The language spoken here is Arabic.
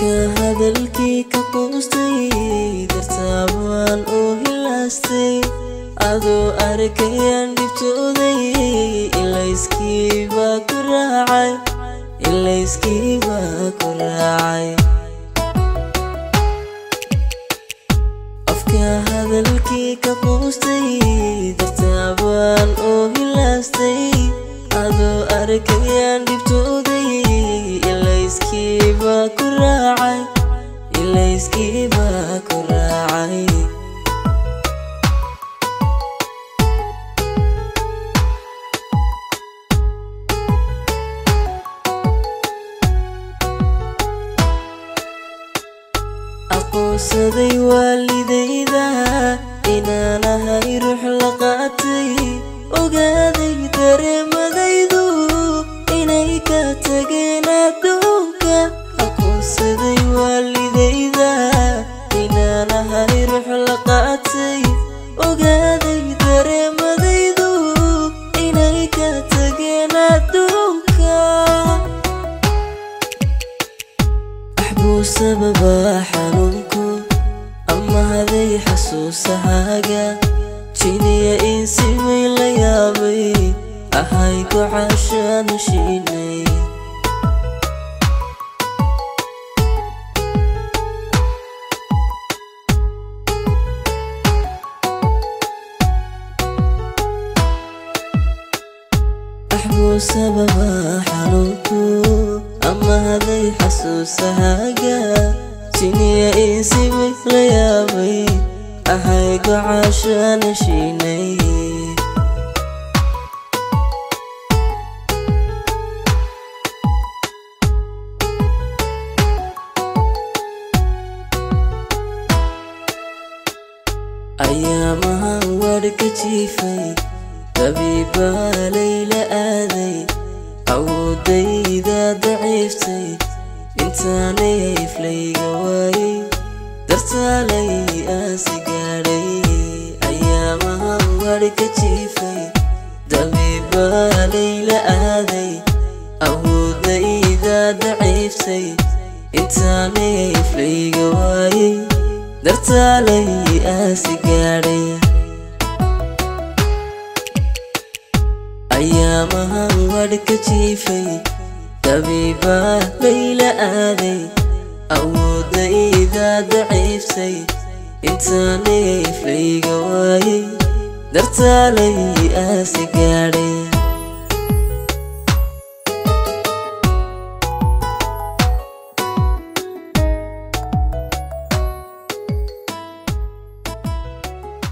hadalkii ka quustay dartaabaan oo hilaastay adoo arkayaan dhibtooday ilayskiibaa ku raacay ilayskiibaa ku raacay afka hadalkii ka quustay dartaabaan oo hilaastay adoo arkayaan باكو الراعي إلا يسقي باكو الراعي أقوصدي والدي ذا إنا نهاي روح لقاتي وقادي ترمديدو إنيك تقنادو xilqaadsay ogaaday dareemadaydu inay ka tageen adduunka wax buu sababaa xanuunku amahaday xasuusahaaga jiniya in si weyn la yaabay ahay ku caasha nashiinay وسببها حلوته أما هذي حسوسها قا سيني يئيسي بغيابي أهيك عشان شيني أيامها ورك جيفي طبيبة ليلى آذي عودي إذا ضعيفتي انت علي فلي قواي درت علي آسي قاري أيامها ورقة جيفي طبيبة ليلى آذي عودي إذا ضعيفتي انت علي فلي قواي درت علي آسي قاري أيامها وردك جيفي طبيبة ليلى آذي أود إذا ضعيف سي إنساني فريق قواي درت علي آسي قاري